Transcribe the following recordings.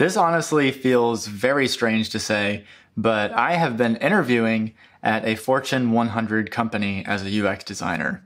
This honestly feels very strange to say, but I have been interviewing at a Fortune 100 company as a UX designer.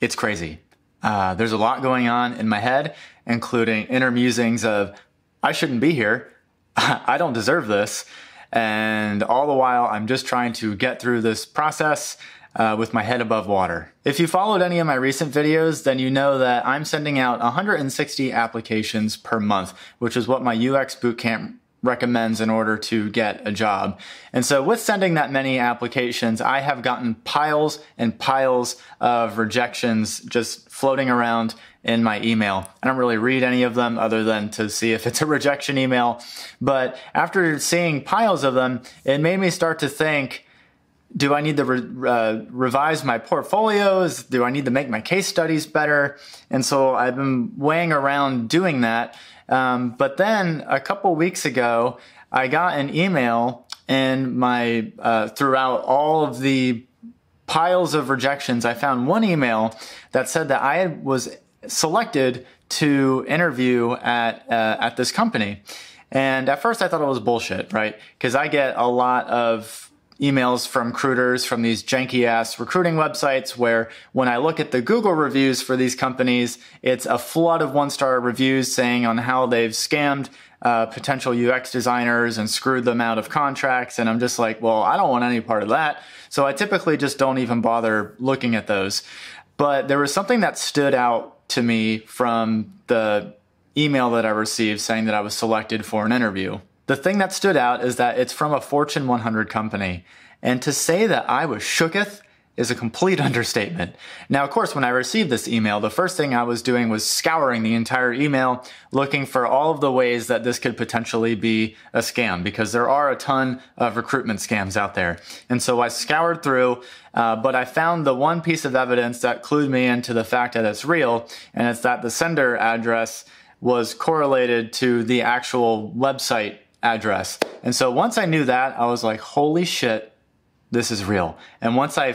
It's crazy. Uh, there's a lot going on in my head, including inner musings of, I shouldn't be here. I don't deserve this. And all the while, I'm just trying to get through this process uh, with my head above water. If you followed any of my recent videos, then you know that I'm sending out 160 applications per month, which is what my UX bootcamp recommends in order to get a job. And so with sending that many applications, I have gotten piles and piles of rejections just floating around in my email. I don't really read any of them other than to see if it's a rejection email. But after seeing piles of them, it made me start to think, do I need to re- uh, revise my portfolios? Do I need to make my case studies better? And so I've been weighing around doing that. Um, but then a couple weeks ago, I got an email and my uh, throughout all of the piles of rejections. I found one email that said that I was selected to interview at uh, at this company. And at first, I thought it was bullshit, right? Because I get a lot of emails from recruiters from these janky ass recruiting websites where when I look at the Google reviews for these companies, it's a flood of one star reviews saying on how they've scammed uh, potential UX designers and screwed them out of contracts. And I'm just like, well, I don't want any part of that. So I typically just don't even bother looking at those. But there was something that stood out to me from the email that I received saying that I was selected for an interview. The thing that stood out is that it's from a Fortune 100 company. And to say that I was shooketh is a complete understatement. Now, of course, when I received this email, the first thing I was doing was scouring the entire email, looking for all of the ways that this could potentially be a scam, because there are a ton of recruitment scams out there. And so I scoured through, uh, but I found the one piece of evidence that clued me into the fact that it's real, and it's that the sender address was correlated to the actual website address. And so once I knew that, I was like, holy shit, this is real. And once I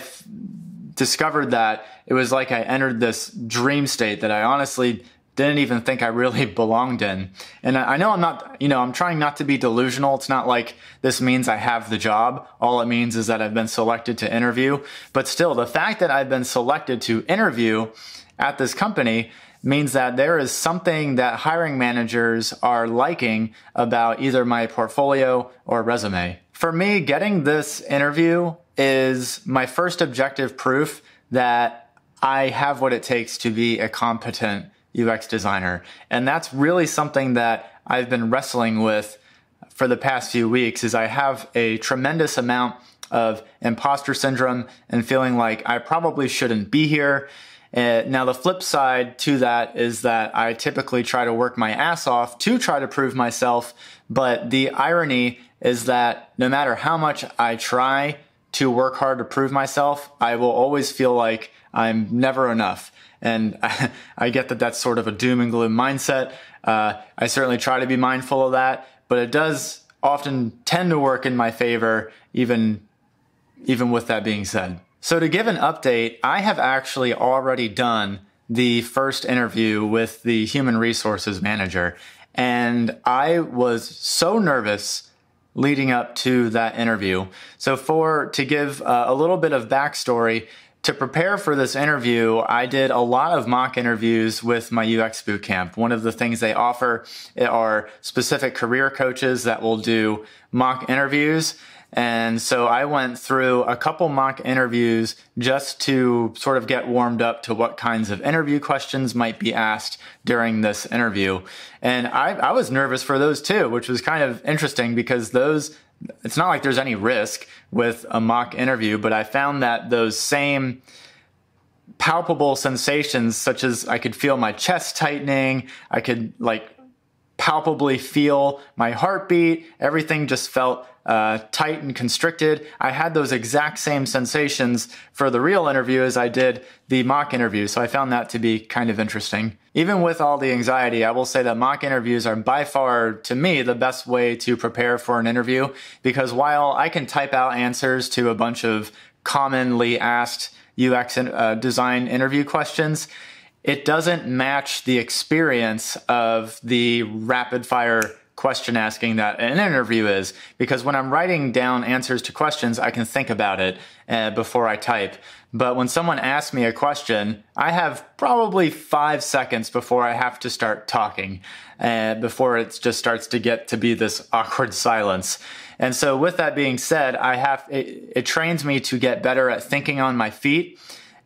discovered that, it was like I entered this dream state that I honestly didn't even think I really belonged in. And I know I'm not, you know, I'm trying not to be delusional. It's not like this means I have the job. All it means is that I've been selected to interview. But still, the fact that I've been selected to interview at this company means that there is something that hiring managers are liking about either my portfolio or resume. For me, getting this interview is my first objective proof that I have what it takes to be a competent UX designer. And that's really something that I've been wrestling with for the past few weeks is I have a tremendous amount of imposter syndrome and feeling like I probably shouldn't be here uh, now, the flip side to that is that I typically try to work my ass off to try to prove myself. But the irony is that no matter how much I try to work hard to prove myself, I will always feel like I'm never enough. And I, I get that that's sort of a doom and gloom mindset. Uh, I certainly try to be mindful of that, but it does often tend to work in my favor, even, even with that being said. So to give an update, I have actually already done the first interview with the human resources manager. And I was so nervous leading up to that interview. So for to give uh, a little bit of backstory, to prepare for this interview, I did a lot of mock interviews with my UX bootcamp. One of the things they offer are specific career coaches that will do mock interviews. And so I went through a couple mock interviews just to sort of get warmed up to what kinds of interview questions might be asked during this interview. And I, I was nervous for those too, which was kind of interesting because those, it's not like there's any risk with a mock interview, but I found that those same palpable sensations, such as I could feel my chest tightening, I could like palpably feel my heartbeat, everything just felt uh, tight and constricted. I had those exact same sensations for the real interview as I did the mock interview. So I found that to be kind of interesting. Even with all the anxiety, I will say that mock interviews are by far, to me, the best way to prepare for an interview because while I can type out answers to a bunch of commonly asked UX uh, design interview questions, it doesn't match the experience of the rapid fire question asking that an interview is because when I'm writing down answers to questions, I can think about it uh, before I type. But when someone asks me a question, I have probably five seconds before I have to start talking, uh, before it just starts to get to be this awkward silence. And so, with that being said, I have it, it trains me to get better at thinking on my feet,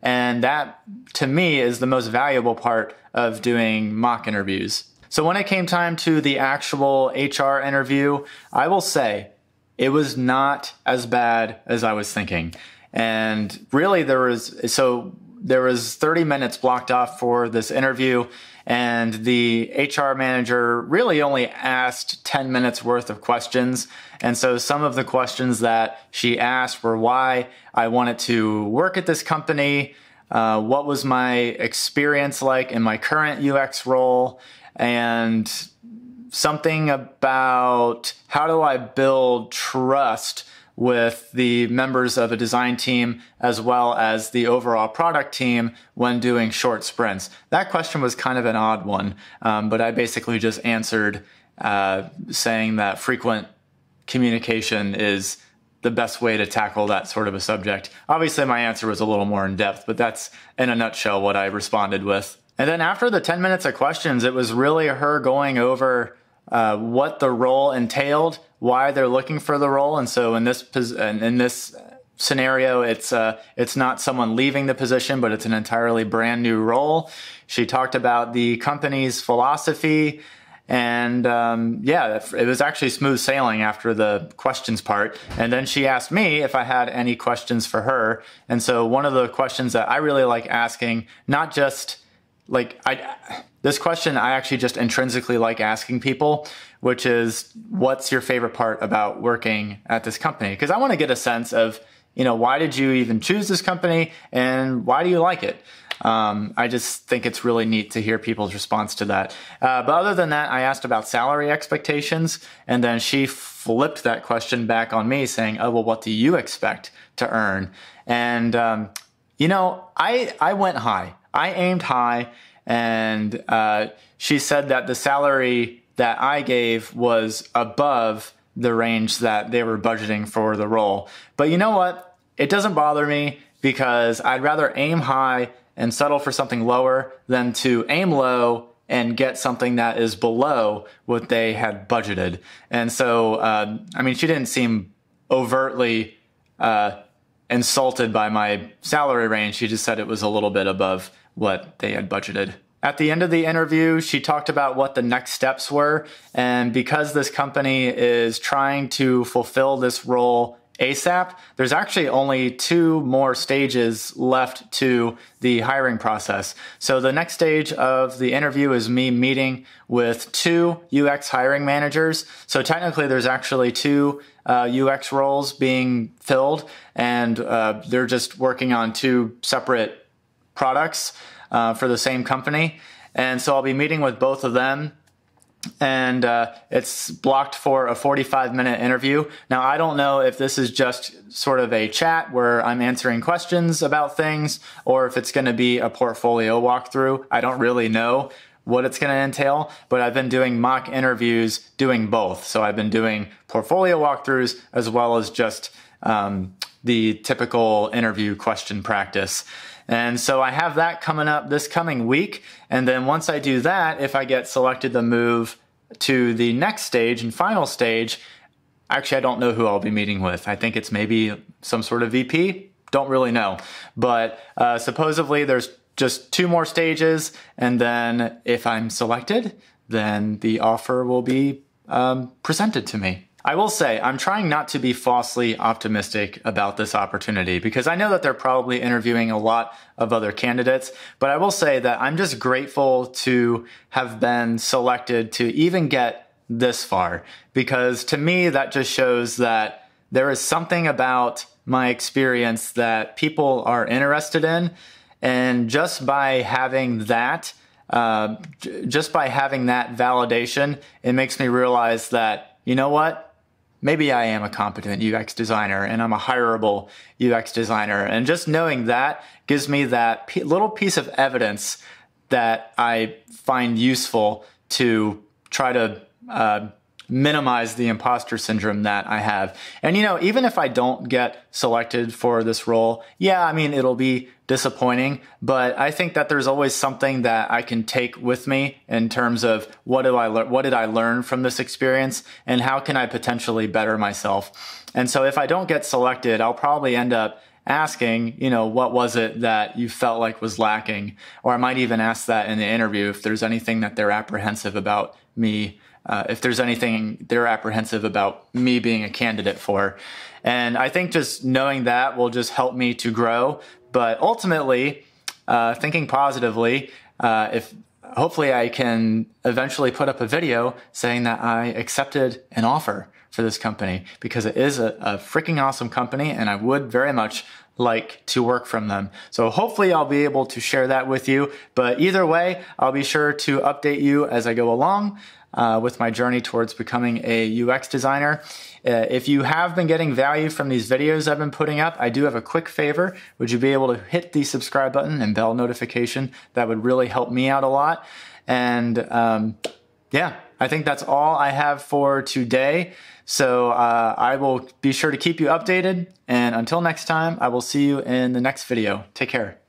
and that to me is the most valuable part of doing mock interviews. So when it came time to the actual HR interview, I will say it was not as bad as I was thinking. And really there was, so there was 30 minutes blocked off for this interview and the HR manager really only asked 10 minutes worth of questions. And so some of the questions that she asked were why I wanted to work at this company, uh, what was my experience like in my current UX role, and something about how do I build trust with the members of a design team as well as the overall product team when doing short sprints? That question was kind of an odd one, um, but I basically just answered uh, saying that frequent communication is the best way to tackle that sort of a subject. Obviously, my answer was a little more in depth, but that's in a nutshell what I responded with. And then after the 10 minutes of questions, it was really her going over uh, what the role entailed, why they're looking for the role. And so in this, in this scenario, it's, uh, it's not someone leaving the position, but it's an entirely brand new role. She talked about the company's philosophy, and um, yeah, it was actually smooth sailing after the questions part. And then she asked me if I had any questions for her. And so one of the questions that I really like asking, not just like I this question I actually just intrinsically like asking people, which is what's your favorite part about working at this company? Because I want to get a sense of, you know, why did you even choose this company and why do you like it? Um, I just think it's really neat to hear people's response to that. Uh, but other than that, I asked about salary expectations, and then she flipped that question back on me, saying, "Oh, well, what do you expect to earn?" And um, you know, I I went high. I aimed high, and uh, she said that the salary that I gave was above the range that they were budgeting for the role. But you know what? It doesn't bother me because I'd rather aim high and settle for something lower than to aim low and get something that is below what they had budgeted. And so, uh, I mean, she didn't seem overtly uh, insulted by my salary range. She just said it was a little bit above what they had budgeted. At the end of the interview, she talked about what the next steps were. And because this company is trying to fulfill this role ASAP, there's actually only two more stages left to the hiring process. So the next stage of the interview is me meeting with two UX hiring managers. So technically, there's actually two uh, UX roles being filled, and uh, they're just working on two separate products uh, for the same company. And so I'll be meeting with both of them. And uh, it's blocked for a 45 minute interview. Now, I don't know if this is just sort of a chat where I'm answering questions about things or if it's going to be a portfolio walkthrough. I don't really know what it's going to entail, but I've been doing mock interviews doing both. So I've been doing portfolio walkthroughs as well as just um, the typical interview question practice. And so I have that coming up this coming week. And then once I do that, if I get selected to move to the next stage and final stage, actually, I don't know who I'll be meeting with. I think it's maybe some sort of VP. Don't really know. But uh, supposedly there's just two more stages. And then if I'm selected, then the offer will be um, presented to me. I will say, I'm trying not to be falsely optimistic about this opportunity because I know that they're probably interviewing a lot of other candidates, but I will say that I'm just grateful to have been selected to even get this far because to me, that just shows that there is something about my experience that people are interested in. And just by having that, uh, just by having that validation, it makes me realize that, you know what? Maybe I am a competent UX designer and I'm a hireable UX designer. And just knowing that gives me that p- little piece of evidence that I find useful to try to uh, minimize the imposter syndrome that I have. And you know, even if I don't get selected for this role, yeah, I mean, it'll be disappointing, but I think that there's always something that I can take with me in terms of what do I learn, what did I learn from this experience and how can I potentially better myself. And so if I don't get selected, I'll probably end up asking, you know, what was it that you felt like was lacking? Or I might even ask that in the interview if there's anything that they're apprehensive about me, uh, if there's anything they're apprehensive about me being a candidate for. And I think just knowing that will just help me to grow. But ultimately, uh, thinking positively, uh, if hopefully I can eventually put up a video saying that I accepted an offer for this company because it is a, a freaking awesome company and I would very much like to work from them. So hopefully I'll be able to share that with you. But either way, I'll be sure to update you as I go along uh, with my journey towards becoming a UX designer. Uh, if you have been getting value from these videos I've been putting up, I do have a quick favor. Would you be able to hit the subscribe button and bell notification? That would really help me out a lot. And um, yeah, I think that's all I have for today. So uh, I will be sure to keep you updated. And until next time, I will see you in the next video. Take care.